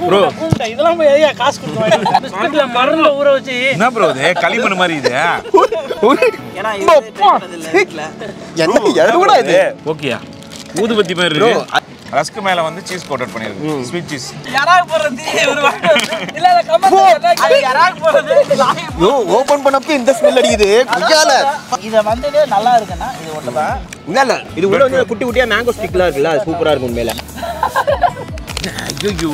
Bro. இதெல்லாம் போய் எதையா காசு கொடுத்து வாங்கிட்டு வர? பிஸ்கட்ல மருந்த ஊற வச்சு. என்ன ப்ரோ இது? களிமண் மாதிரி இது ஏன்னா இது இது ஓகேயா ஊதுபத்தி மாதிரி இருக்கு. ரஸ்க் மேல வந்து சீஸ் கோட்டட் பண்ணிருக்கு ஸ்வீட் சீஸ் யாராவது போடுறது ஒரு வாட்டி வந்து- இல்ல, இல்ல, comment பண்ணுங்க. அது யாராவது போடுறது. யோ ஓபன் பண்ணப்ப இந்த ஸ்மெல் அடிக்குது. குய்யால இத வந்ததே நல்லா இருக்குன்னா இது ஒண்ணுதான் இல்ல இல்ல இது உள்ள வந்து குட்டி குட்டியா மேங்கோ ஸ்டிக்லாம் இருக்குல்ல அது சூப்பரா இருக்கும் உண்மையில. ஐயோ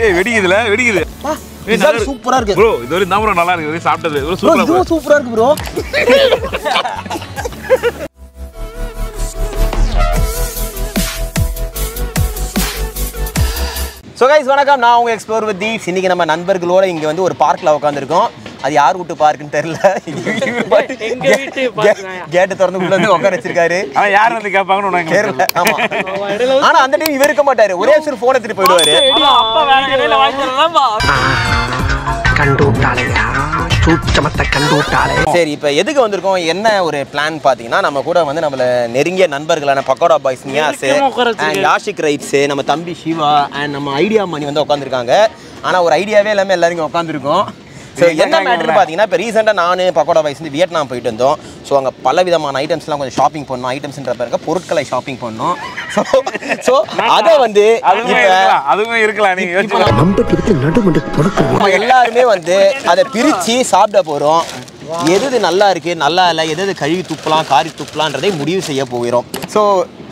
ஏய் வெடிக்குதுல வெடிக்குது. சூப்பரா இருக்கு. ப்ரோ இது வரைக்கும் தான் நல்லா இருக்கு. சாப்பிட்டது. ப்ரோ சூப்பரா சூப்பரா இருக்கு ப்ரோ. ஸோ கைஸ் வணக்கம். நான் உங்க எக்ஸ்ப்ளோர் வித் தீப்ஸ் இன்னைக்கு நம்ம நண்பர்களோட இங்க வந்து ஒரு பார்க்ல உட்காந்துருக்கோம் அது யார் வீட்டு பார்க்குன்னு தெரியல. கேட்டு திறந்து உள்ள வந்து உட்கார வச்சிருக்காரு. ஆனா யார் வந்து கேட்பாங்கன்னு உனக்கு தெரியல. ஆமா. ஆனா அந்த டைம் இவர் இருக்க மாட்டாரு. ஒரே ஒரு போன் எடுத்துட்டு போயிடுவாரு. கண்டு சரி இப்போ எதுக்கு வந்திருக்கோம்? என்ன ஒரு பிளான் பார்த்தீங்கன்னா நம்ம கூட வந்து நம்மள நெருங்கிய நண்பர்களான Pakoda boys Niyas. And Yashik rides நம்ம தம்பி சிவா அண்ட் நம்ம ஐடியா மணி வந்து உட்காந்துருக்காங்க ஆனா ஒரு ஐடியாவே எல்லாமே எல்லாரும் இங்கே உட்காந்துருக்கோம் ஸோ என்ன மேட்ரு பார்த்தீங்கன்னா இப்போ ரீசெண்டாக நான் பக்கோடா பாய்ஸ் வந்து வியட்நாம் போயிட்டு வந்தோம். ஸோ அங்கே பல விதமான ஐட்டம்ஸ்லாம் கொஞ்சம் ஷாப்பிங் பண்ணோம். ஐட்டம்ஸ்ன்ற பிறகு பொருட்களை ஷாப்பிங் பண்ணோம். ஸோ ஸோ அதை வந்து அதுவும் இப்போ இருக்கலாம். அதுவும் இருக்கலாம் நீங்க யோசிச்சு மம்பட்டி விட்டு நடுமண்டு கொடுக்கும் நம்ம எல்லாருமே வந்து அதை பிரிச்சு சாப்பிட போறோம். எது எது நல்லா இருக்கு நல்லா இல்லை எது எது கழுவி துப்பலாம் காரி துப்பலான்றதை முடிவு செய்ய போகிறோம். ஸோ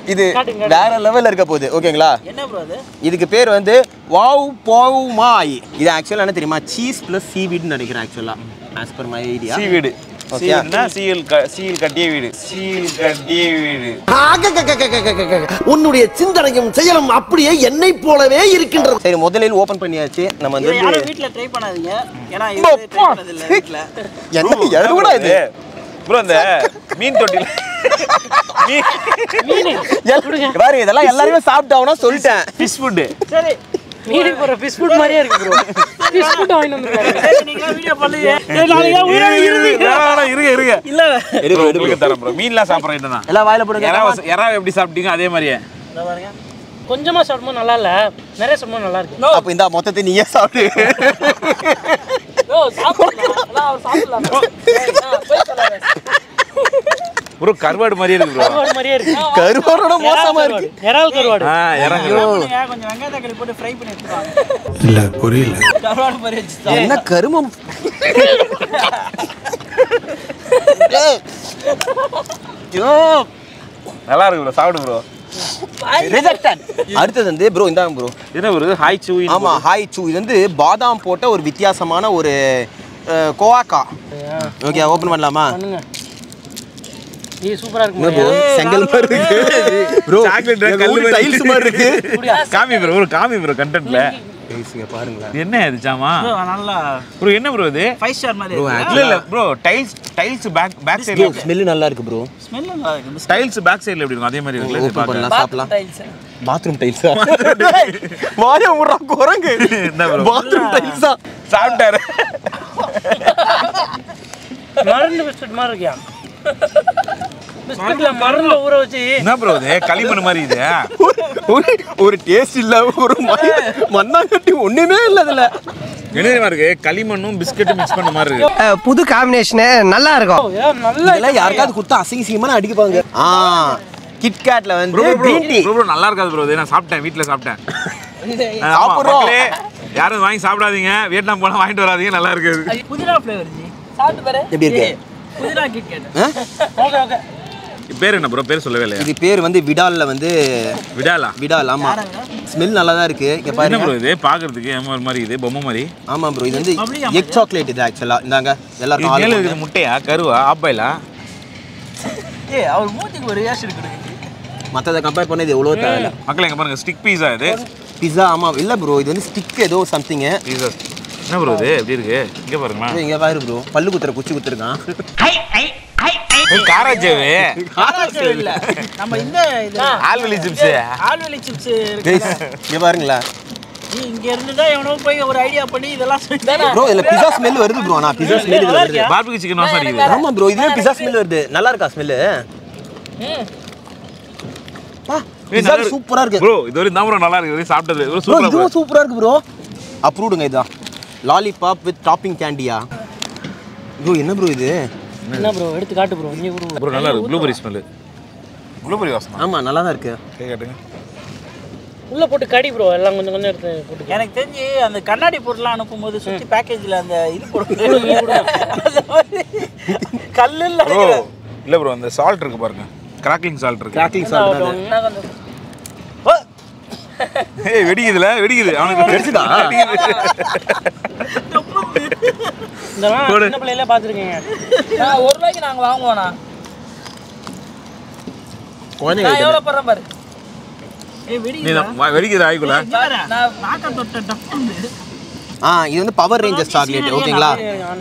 இது வேற லெவல்ல இருக்க போகுது. ஓகேங்களா என்ன ப்ரோ அது? இதுக்கு பேர் வந்து வாவ் பாவ் மாய் இது ஆக்சுவலாக என்ன தெரியுமா? சீஸ் ப்ளஸ் சீவீடுன்னு நினைக்கிறேன் ஆக்சுவலாக ஆஸ் பர் மை ஐடியா சீ வீடு Okay. சீல்னா சீல் க- சீல் கட்டிய வீடு. சீல் கட்டிய வீடு. உன்னுடைய சிந்தனையும் செயலும் அப்படியே என்னை போலவே இருக்கின்றது. சரி முதலில் ஓபன் பண்ணியாச்சு. நம்ம வந்து யாரும் வீட்ல ட்ரை பண்ணாதீங்க. ஏன்னா இது வந்து ட்ரை பண்ணதில்ல வீட்ல. என்ன எழுதுடா இது? ப்ரோ இந்த மீன் தொட்டில பாருங்க இதெல்லாம் எல்லாருமே சாப்பிட்டாவனா சொல்லிட்டேன். ஃபிஷ் ஃபுட்டு சரி. மீனுக்கு போற ஃபிஷ் ஃபுட் மாதிரியே இருக்கு ப்ரோ ஃபிஷ் ஃபுட் வந்துருக்காரு நீங்க வீடியோ பண்ணுங்க. நாளைக்கு உயிரோட? இருங்க. இருங்க இல்ல. தரேன் ப்ரோ மீன்லாம் சாப்பிட்ற ஐட்டம் தான் எல்லாம் வாயில போடுங்க. யாராவது யாராவது எப்படி சாப்பிட்டீங்க அதே மாதிரியே? இதோ பாருங்க. கொஞ்சமா சாப்பிடும்போது நல்லா இல்ல நிறைய சாப்பிடும்போது நல்லா இருக்கு. அப்ப இந்த மொத்தத்தை நீயே சாப்பிடு. ஓ சாப்பிடலாம். சாப்பிடலாம். ப்ரோ கருவாடு மாதிரியே இருக்கு ப்ரோ கருவாடு மாதிரியே இருக்கு. கருவாடோட மோசமா இருக்கு. இறால் கருவாடு. ஆ பண்ணுங்க, கொஞ்சம் வெங்காய தக்காளி போட்டு ஃப்ரை பண்ணி எடுத்துருவாங்க இல்ல புரியல. கருவாடு மாதிரி வச்சு என்ன கருமம். ஐயோ. நல்லா இருக்கு ப்ரோ சாப்பிடு ப்ரோ. அடுத்தது வந்து ப்ரோ இந்தாங்க ப்ரோ என்ன ப்ரோ ஹாய் சூ ஆமா ஹாய் சூ இது வந்து பாதாம் போட்ட ஒரு வித்தியாசமான ஒரு கோவாக்கா ஓகே ஓபன் பண்ணலாமா? இது சூப்பரா இருக்கு ப்ரோ செங்கல் மாதிரி இருக்கு. ப்ரோ. Chocolate கல்லு மாதிரி. டைல்ஸ் மாதிரி இருக்கு. காமி ப்ரோ ஒரு காமி ப்ரோ கண்டென்ட்ல பேசுங்க பாருங்களேன். என்ன இது சாமா நல்லா ப்ரோ என்ன ப்ரோ இது? ஃபைவ் ஸ்டார் மாதிரி Bro, இருக்கு. இல்ல இல்ல bro tiles tiles back back சைடுல ஸ்மெல் நல்லா இருக்கு ப்ரோ ஸ்மெல் நல்லா இருக்கு. டைல்ஸ் பேக் சைடுல எப்படி இருக்கும்? அதே மாதிரி இது. பண்ணலாம் சாப்பிடலாம். டைல்ஸ் பாத்ரூம் டைல்ஸ் வாய முறா குரங்கு. என்ன? பாத்ரூம் டைல்ஸா சாப்பிட்டாரு. மருந்து பிஸ்கட் மாதிரி இருக்கியா? மருந்த ஊற வச்சு. என்ன ப்ரோ இது? களிமண் மாதிரி இது? ஒரு ஒரு டேஸ்ட் இல்ல ஒரு மண்ணாங்கட்டி ஒண்ணுமே இல்ல அதுல. என்ன இருக்கு? களிமண்ணும் பிஸ்கட்டும் மிக்ஸ் பண்ண மாதிரி இருக்கு. புது காம்பினேஷன் நல்லா இருக்கும். நல்ல இதெல்லாம் யாருக்காவது கொடுத்தா அசிங்க அசிங்கமான அடிப்பாங்க. ஆ கிட்கேட்ல வந்து ப்ரோ ப்ரோ நல்லா இருக்காது ப்ரோ இது. நான் சாப்பிட்டேன் வீட்ல சாப்பிட்டேன். சாப்பிடுறோம். மக்களே, யாரும் வாங்கி சாப்பிடாதீங்க. வியட்நாம் போனா வாங்கிட்டு வராதீங்க நல்லா இருக்காது. புதினா ஃப்ளேவர் எப்படி இருக்கு? பேர் என்ன ப்ரோ பேர் சொல்லவே இல்லையா? இது பேர் வந்து விடால்ல வந்து விடாலா? விடால் ஆமா. ஸ்மெல் நல்லா தான் இருக்கு. இங்க என்ன பாருங்க. ப்ரோ இது? பாக்குறதுக்கு எம்மர் மாதிரி இது? பொம்மை மாதிரி? ஆமா ப்ரோ இது வந்து எக் சாக்லேட் இது ஆக்சுவலா இந்தாங்க இது எல்லாருக்கும் மேல ஆளு இருக்குது முட்டையா? கருவா? ஆப்பாயிலா? ஏய் அவர் மூஞ்சிக்கு ஒரு ரியாக்ஷன் இருக்குது மற்றதை கம்பேர் பண்ண இது எவ்வளோ தேவையில்ல. மக்கள் எங்க பாருங்க ஸ்டிக் பீஸா இது. பிஸா ஆமா. இல்ல ப்ரோ இது வந்து ஸ்டிக் ஏதோ சம்திங் பீஸா என்ன ப்ரோ இது? எப்படி இருக்கு? இங்க பாருங்களேன் இங்க பாரு ப்ரோ பல்லு குத்துற குச்சி குத்துருக்கான். காராச்சேவு இல்ல. நம்ம இந்த இது? ஆல்வெலி சிப்ஸ். ஆல்வெலி சிப்ஸ் இங்க பாருங்களேன் நீ இங்க இருந்து தான் எவனோ போய் ஒரு ஐடியா பண்ணி இதெல்லாம் சொல்லி ப்ரோ இதுல பிஸா ஸ்மெல் வருது ப்ரோ நான் பிஸா ஸ்மெல் இது வருது. பார்பிக்யூ சிக்கன் வாசம் அடிக்குது. ஆமா ப்ரோ இதுவே பிஸா ஸ்மெல் வருது. நல்லா இருக்கா ஸ்மெல் பா Pizza சூப்பரா இருக்கு. ப்ரோ இது வரைக்கும் தான் ப்ரோ நல்லா இருக்கு. சாப்பிட்டது. ப்ரோ சூப்பரா இருக்கு. ப்ரோ அப்ரூவ்டுங்க இதுதான். லாலிபாப் வித் டாப்பிங் கேண்டியா ப்ரோ என்ன ப்ரோ இது? என்ன ப்ரோ? எடுத்து காட்டு ப்ரோ. இங்கே ப்ரோ. ப்ரோ நல்லா இருக்கு. ப்ளூபெரி ஸ்மெல் ப்ளூபெரி வாசனை ஆமா நல்லா தான் இருக்கு காட்டுங்க. உள்ள போட்டு கடி ப்ரோ. எல்லாம் கொஞ்சம் கொஞ்சம் எடுத்து போட்டு எனக்கு தெரிஞ்சு அந்த கண்ணாடி பொருள்லாம் அனுப்பும்போது சுத்தி பேக்கேஜ்ல அந்த இது போடுங்க அந்த மாதிரி கல்லு இல்ல ப்ரோ இல்ல ப்ரோ அந்த சால்ட் இருக்கு பாருங்க. கிராக்லிங் சால்ட் இருக்கு. கிராக்கிங் சால்ட் ஏய் வெடிக்குதுல வெடிக்குது. அவனுக்கு வெடிச்சுதா? இதெல்லாம் சின்ன பிள்ளையில பார்த்துருக்கீங்க. நான் ஒரு ரூபாய்க்கு நாங்க குழந்தைங்க எவ்வளவு பாரு. நீ வெடிக்குது ஆய்க்குள்ள நான் நாக்க தொட்ட டப்பு ஆ இது வந்து பவர் ரேஞ்சர்ஸ் சாக்லேட் ஓகேங்களா?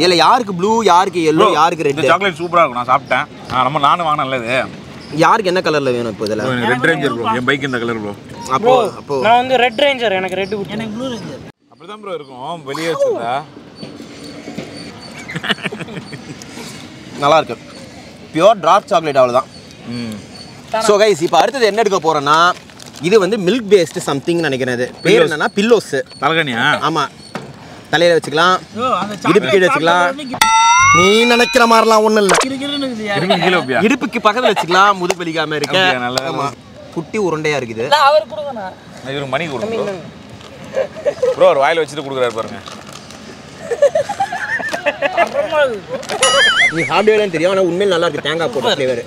இதுல யாருக்கு ப்ளூ யாருக்கு எல்லோ யாருக்கு ரெட் சாக்லேட் சூப்பரா இருக்கும். நான் சாப்பிட்டேன். நம்ம நானும் வாங்கினேன் இது. யாருக்கு என்ன கலர்ல வேணும் இப்போ இதுல? ரெட் ரேஞ்சர் ப்ரோ என் பைக் இந்த கலர் ப்ரோ அப்போ அப்போ. நான் வந்து ரெட் ரேஞ்சர் எனக்கு ரெட் எனக்கு ப்ளூ ரேஞ்சர் அப்படிதான் ப்ரோ இருக்கும். வெளியே வச்சிருந்தா. நல்லா இருக்கு பியூர் டார்க் சாக்லேட் அவ்வளவுதான். ம். ஸோ கைஸ் இப்போ அடுத்தது என்ன எடுக்க போறேன்னா இது வந்து மில்க் பேஸ்டு சம்திங் நினைக்கிறேன் இது. பேர் என்னன்னா பில்லோஸ் தலகனியா ஆமா. தலையில வச்சுக்கலாம். இடுப்பு கீழே வச்சுக்கலாம். நீ நினைக்கிற மாதிரிலாம் ஒண்ணும் இல்ல. இடுப்புக்கு பக்கத்துல வச்சுக்கலாம் முதுகு வலிக்காம இருக்க. குட்டி உருண்டையா இருக்குது. இவருக்கு மணி கொடுங்க ப்ரோ ஒரு வாயில வச்சுட்டு கொடுக்குறாரு பாருங்க. நீ ஹார்ட்வேர்லாம் தெரியும் ஆனா உண்மையில நல்லா இருக்கு. தேங்காய் போட்ட ஃப்ளேவர்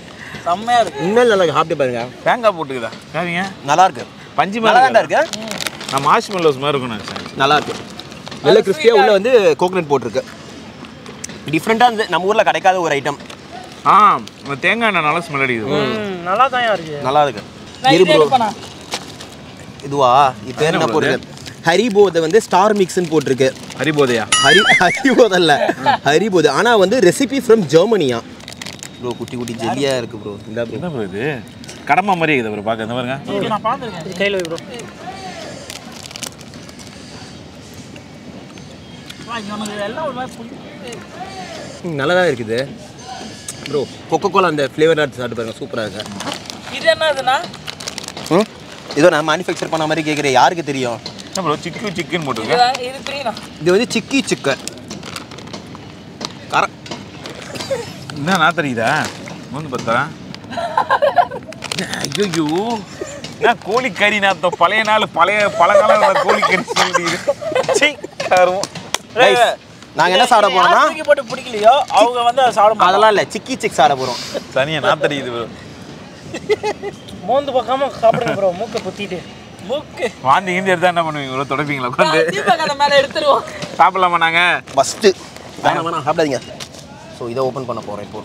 செம்மையா இருக்கு. உண்மையில நல்லா இருக்கு. ஹார்ட் பாருங்க. தேங்காய் போட்டுக்குதா? சரிங்க நல்லா இருக்கு. பஞ்சு தான் இருக்கு. நான் மாஷ் மெல்லோஸ் மாதிரி நினைச்சேன். நல்லா இருக்கு. நல்ல கிறிஸ்பியா உள்ள வந்து கோகனட் போட்டிருக்கு. டிஃப்ரெண்டா இருந்து நம்ம ஊர்ல கிடைக்காத ஒரு ஐட்டம் ஆ தேங்காய் எண்ணெய் நல்லா ஸ்மெல் அடிக்குது. நல்லா தான் இருக்கு. நல்லா இருக்கு. இதுவா? இது பேர் என்ன போட்டிருக்கு ஹரிபோதை வந்து ஸ்டார் மிக்ஸ்னு போட்டிருக்கு. ஹரிபோதையா? ஹரி ஹரிபோதை இல்ல. ஹரிபோதை. ஆனா வந்து ரெசிபி ஃப்ரம் ஜெர்மனியா ப்ரோ குட்டி குட்டி ஜெல்லியா இருக்கு ப்ரோ இந்த ப்ரோ என்ன ப்ரோ இது? கடமை மாதிரி இருக்குது ப்ரோ பார்க்க இந்த பாருங்க. நான் பார்த்துருக்கேன். கையில் ப்ரோ வா, இவனுக்கு எல்லாம் ஒரு மாதிரி பிடிக்கும் நல்லா தான் இருக்குது. ப்ரோ கொக்கோ கோலா அந்த ஃப்ளேவர் சாப்பிட்டு பாருங்க சூப்பராக இருக்கு. இது என்ன இதுண்ணா ம்? இதோ நான் மேனுஃபேக்சர் பண்ண மாதிரி கேட்குறேன் யாருக்கு தெரியும்? என்ன ப்ரோ சிக்கு சிக்கன் போட்டுருக்கேன். இது வந்து சிக்கி சிக்கன். கர என்ன நான் தெரியுதா? வந்து பார்த்தா. ஐயோ என்ன கோழிக்கறி நாத்தம் பழைய நாள் பழைய பழங்கால கோழிக்கறி சொல்லிட்டு சீ Guys, நாங்க என்ன சாப்பிட போறோம்னா போட்டு பிடிக்கலையோ அவங்க வந்து சாப்பிட அதெல்லாம் இல்லை சிக்கி சிக்ஸ் சாப்பிட போறோம். தனியா நான் தெரியுது bro. மோந்து பார்க்காம சாப்பிடுங்க ப்ரோ மூக்கை பொத்திட்டு மூக்கு. வாந்தி கிந்தி எடுத்தா என்ன பண்ணுவீங்க? bro? தொடப்பீங்களா உட்காந்து தீபக் அந்த மேலே எடுத்துருவோம். சாப்பிடலாமா நாங்க? ஃபஸ்ட்டு வேணாம் வேணாம் சாப்பிடாதீங்க. ஸோ இதை ஓப்பன் பண்ண போறேன் இப்போ.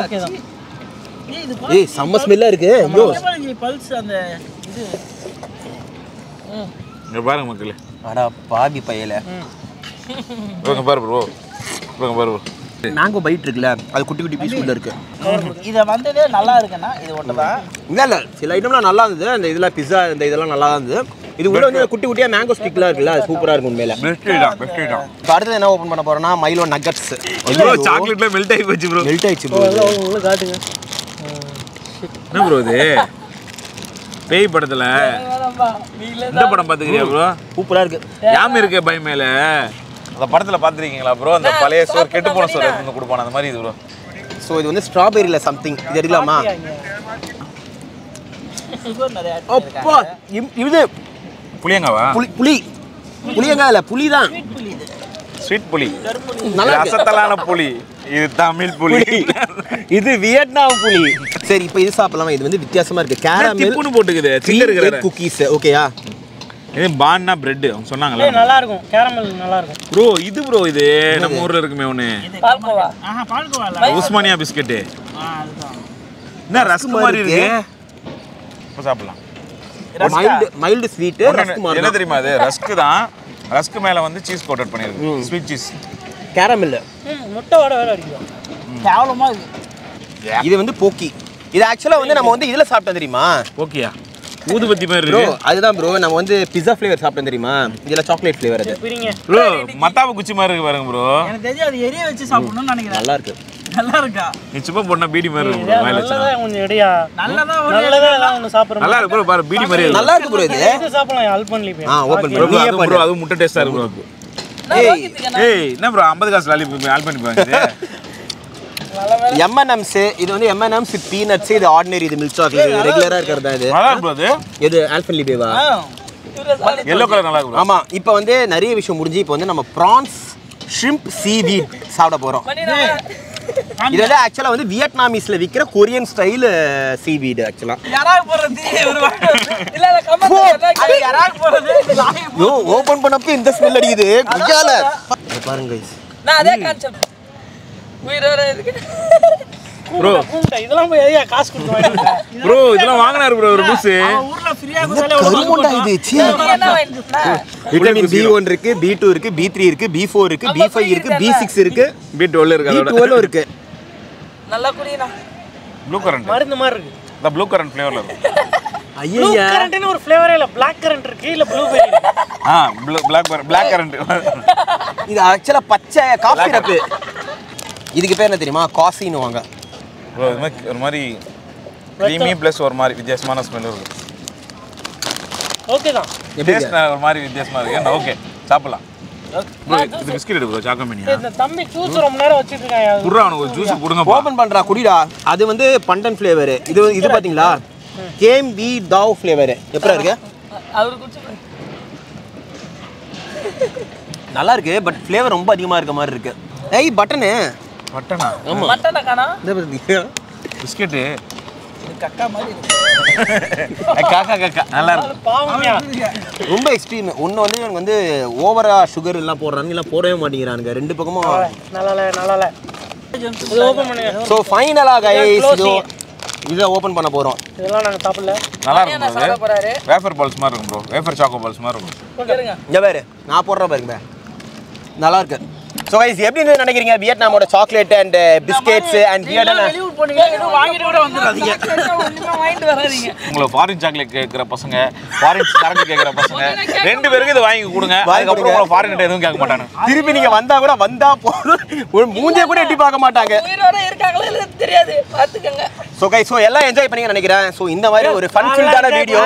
ஓகே தான். ஏய் செம்ம ஸ்மெல்லாக இருக்கு. ஐயோ பல்ஸ் அந்த இது. இங்க பாருங்க மக்களே. அடா பாபி பையல. இங்க பாரு ப்ரோ இங்க பாரு bro. மேங்கோ பைட் இருக்குல்ல அது குட்டி குட்டி பீஸ் உள்ள இருக்கு. இதை வந்ததே நல்லா இருக்குண்ணா இது ஒன்று தான். இல்லை இல்லை சில ஐட்டம்லாம் நல்லா இருந்தது. அந்த இதெல்லாம் பிஸ்ஸா இந்த இதெல்லாம் நல்லா இருந்தது. இது உள்ள வந்து குட்டி குட்டியாக மேங்கோ ஸ்டிக்லாம் இருக்குல்ல அது சூப்பராக இருக்கும் உண்மையில. பெஸ்ட் தான் பெஸ்ட் தான் இப்போ அடுத்தது என்ன ஓப்பன் பண்ண போறோம்னா மைலோ நக்கட்ஸ் ப்ரோ சாக்லேட்ல மெல்ட் ஆகி போச்சு ப்ரோ மெல்ட் ஆயிடுச்சு bro. எல்லாம் உள்ள காட்டுங்க. என்ன ப்ரோ இது? பேய் படத்துல இந்த படம் பாத்துக்கிறியா ப்ரோ சூப்பரா இருக்கு. யாம இருக்க பை மேல? அந்த படத்துல பாத்துருக்கீங்களா ப்ரோ அந்த பழைய சோறு கெட்டு போன சோறு எடுத்து வந்து கொடுப்பான அந்த மாதிரி இது ப்ரோ ஸோ இது வந்து ஸ்ட்ராபெரியில் சம்திங் இது எடுக்கலாமா? அப்பா இம்- இது புளியங்காவா? புளி புளி. புளியங்காய் இல்லை புளி தான் ஸ்வீட் புளி. நல்லா. அசத்தலான புளி. இது தமிழ் புளி இது வியட்நாம் புளி சரி இப்போ இது சாப்பிடலாமா? இது வந்து வித்தியாசமா இருக்கு. கேரமல் போட்டுக்குது இருக்கிற குக்கீஸ் ஓகேயா இது பான்னா பிரெட் அவங்க சொன்னாங்கல்ல. ஏய், நல்லா இருக்கும் கேரமல் நல்லா இருக்கும் ப்ரோ இது. ப்ரோ இது நம்ம ஊர்ல இருக்குமே ஒண்ணு. பால்கோவா. ஆஹா பால்கோவா இல்லை. உஸ்மானியா பிஸ்கெட்டு. அதுதான். என்ன ரஸ்க் மாதிரி இருக்கு. இப்போ சாப்பிடலாம். மைல்டு மைல்டு ஸ்வீட் என்ன தெரியுமா அது ரஸ்க் தான். ரஸ்க் மேல வந்து சீஸ் கோட்டட் பண்ணிருக்கு. ஸ்வீட் சீஸ் கேரமல் ம், முட்டை வடை வேற அடிக்கும் கேவலமாக இருக்குது இது வந்து போக்கி. இது ஆக்சுவலா வந்து நம்ம வந்து இதுல சாப்பிட்டோம் தெரியுமா? ஓகேயா ஊதுபத்தி மாதிரி ப்ரோ இருக்கு அதுதான் ப்ரோ நம்ம வந்து பிஸா ஃப்ளேவர் சாப்பிட்டோம் தெரியுமா? இதுல சாக்லேட் ஃப்ளேவர் அது. ப்ரோ மத்தாப்பு குச்சி மாதிரி இருக்கு பாருங்க ப்ரோ எனக்கு தெரிஞ்சு அது எரிய வச்சு சாப்பிடணும்னு நினைக்கிறேன். நல்லா இருக்கு. நல்லா இருக்கா? நீ சும்மா போனா பீடி மாதிரி வச்சா. நல்லதா கொஞ்சம் எடியா நல்லதா நல்லதா ஒன்று சாப்பிட்ற நல்லா இருக்கு bro, பாரு பீடி மாதிரி இருக்கு. நல்லா இருக்கு ப்ரோ இது. சாப்பிடலாம் அல்பன்லி ஆ பண்ணி. bro, நீயே அது பண்ணு. bro, அது முட்டை டேஸ்டா இருக்கு bro. ஏய் ஏய் என்ன ப்ரோ ஐம்பது காசு லாலி ஆல் பண்ணி பாருங்க M&M's இது வந்து M&M's பீனட்ஸ் இது ஆர்டினரி இது மில்க் சாக்லேட் ரெகுலரா இருக்கிறதா இது? நல்லா இருக்கு bro அது. இது எல்லோ கலர் நல்லா இருக்கு bro. ஆமா இப்போ வந்து நிறைய விஷயம் முடிஞ்சு இப்போ வந்து நம்ம ப்ரான்ஸ் ஷ்ரிம்ப் சீவீட் சாப்பிட போறோம். இது வந்து ஆக்சுவலா வந்து வியட்நாமீஸ்ல விக்கிற கொரியன் ஸ்டைல் சீவீட் ஆக்சுவலா யாராவது போறது? ஒரு வாட்டி வந்து- இல்ல இல்ல கமெண்ட் அது யாராவது போறது? லாகி யோ ஓபன் பண்ணப்ப இந்த ஸ்மெல் அடிக்குது. குஜால பாருங்க நான் அதே கான்செப்ட் உயிரோட இருக்கு. Bro. இதெல்லாம் போய் காசு கொடுத்து? ப்ரோ இதெல்லாம் வாங்கினாரு ப்ரோ ஒரு அவன் ஊர்ல ஃப்ரீயா இது சீ? விட்டமின் பி ஒன் இருக்கு பி டூ இருக்கு பி த்ரீ இருக்கு பி ஃபோர் இருக்கு பி ஃபைவ் இருக்கு பி சிக்ஸ் இருக்கு. இருக்கு பி டுவெல் இருக்கு. நல்லா குடியணும் ப்ளூ கரண்ட் மருந்து மாதிரி இருக்கு. இந்த ப்ளூ கரண்ட் ஃப்ளேவர்ல இருக்கும் ப்ளூ ஐயா கரண்ட்னு ஒரு ஃப்ளேவரே இல்ல. பிளாக் கரண்ட் இருக்கு இல்ல ப்ளூ பெரி ஆ பிளாக் பிளாக் கரண்ட் இது ஆக்சுவலா பச்சை ரப்பு இதுக்கு பேர் என்ன தெரியுமா? காசின்னு வாங்க. ப்ரோ இது மாதிரி ஒரு மாதிரி க்ரீமி ப்ளஸ் ஒரு மாதிரி வித்தியாசமான ஸ்மெல் இருக்கு. ஓகே தான். டேஸ்ட் ஒரு மாதிரி வித்தியாசமா இருக்கு. ஓகே சாப்பிடலாம். ப்ரோ இது பிஸ்கட் எடு ப்ரோ சாக்கோமேனியா இந்த தம்பி ஜூஸ் ரொம்ப நேரம் வச்சிட்டு இருக்காங்க குடுறா அவனுக்கு ஒரு ஜூஸ் கொடுங்க ஓபன் பண்றா குடிடா. அது வந்து பண்டன் ஃப்ளேவர் இது இது பாத்தீங்களா? கேம் பி தாவ் ஃப்ளேவர் எப்படி இருக்கு? அவரு குடிச்சு நல்லா இருக்கு பட் ஃப்ளேவர் ரொம்ப அதிகமா இருக்க மாதிரி இருக்கு. ஏய் பட்டனு மட்டனா? ஆமா. மட்டனை காணா இந்த பாத்தீங்க பிஸ்கெட்டு. கக்கா மாதிரி காக்கா காக்கா. நல்லா இருக்கு. பாவம்யா ரொம்ப எக்ஸ்ட்ரீம் ஒன்று வந்து இவனுக்கு வந்து ஓவரா சுகர் எல்லாம் போடுறாங்க இல்லை போடவே மாட்டேங்கிறானுங்க. ரெண்டு பக்கமும் நல்லா இல்ல நல்லா இல்ல இது ஓபன் பண்ணுங்க ஸோ ஃபைனலாக கைஸ் இதோ இதை ஓப்பன் பண்ண போகிறோம் இதெல்லாம் நாங்க சாப்பிடல. நல்லா இருக்கும் இது வேஃபர் பால்ஸ் மாதிரி இருக்கும் ப்ரோ வேஃபர் சாக்கோ பால்ஸ் மாதிரி இருக்கும். இங்கே பாரு நான் போடுற பாருங்க நல்லா இருக்கு. ஸோ கைஸ் எப்படி இருந்தது நினைக்கிறீங்க? வியட்நாமோட சாக்லேட் அண்ட் பிஸ்கெட்ஸ் அண்ட் வராதீங்க. உங்களை ஃபாரின் சாக்லேட் கேட்குற பசங்க ஃபாரின் கரண்ட் கேட்குற பசங்க ரெண்டு பேருக்கு இதை வாங்கி கொடுங்க. அதுக்கப்புறம் உங்களை ஃபாரின் எதுவும் கேட்க மாட்டாங்க திருப்பி நீங்கள் வந்தால் கூட வந்தா போதும். ஒரு மூஞ்சிய கூட எட்டி பார்க்க மாட்டாங்க. உயிரோட இருக்காங்களா இல்ல தெரியாது. பாத்துக்கங்க ஸோ கைஸ் ஸோ எல்லாம் என்ஜாய் பண்ணி நினைக்கிறேன். ஸோ இந்த மாதிரி ஒரு ஃபன் ஃபில்டான வீடியோ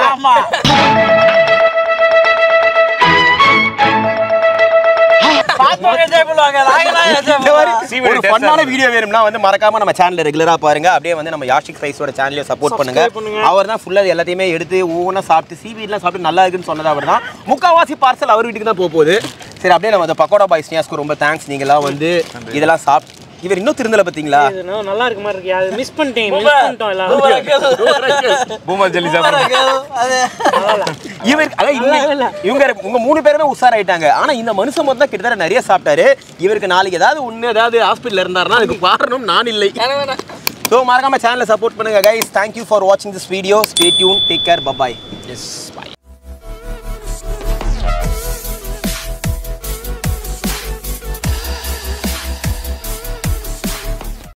பண்ணுவாங்க ஒரு ஃபன்னான வீடியோ வேணும்னா வந்து மறக்காம நம்ம சேனல்ல ரெகுலரா பாருங்க. அப்படியே வந்து நம்ம யாஷிக் ரைஸோட சேனலையும் சப்போர்ட் பண்ணுங்க. அவர் தான் ஃபுல்லா எல்லாத்தையுமே எடுத்து ஒவ்வொன்றா சாப்பிட்டு சீவீட்லாம் சாப்பிட்டு நல்லா இருக்குன்னு சொன்னது அவர் தான். முக்காவாசி பார்சல் அவர் வீட்டுக்கு தான் போக போகுது. சரி அப்படியே நம்ம அந்த பக்கோடா பாய்ஸ் நியாஸ்க்கு ரொம்ப தேங்க்ஸ் நீங்களாம் வந்து இதெல்லாம் சாப்பிட்டு இவர் இன்னும் திருந்தல பாத்தீங்களா நல்லா இருக்க மாதிரி இருக்கு. அது மிஸ் பண்ணிட்டேன் மிஸ் பண்ணிட்டோம் எல்லாரும். ஜல்லி இவர் இவங்க உங்க மூணு பேருமே உஷாராயிட்டாங்க. ஆனா இந்த மனுஷன் மொத்தம் தான் கிட்டத்தட்ட நிறைய சாப்பிட்டாரு. இவருக்கு நாளைக்கு ஏதாவது ஒண்ணு ஏதாவது ஹாஸ்பிட்டல் இருந்தாருன்னா அதுக்கு காரணம் நான் இல்லை. ஸோ மறக்காம சேனலை சப்போர்ட் பண்ணுங்க கைஸ் தேங்க்யூ ஃபார் வாட்சிங் this video stay tune take care bye bye S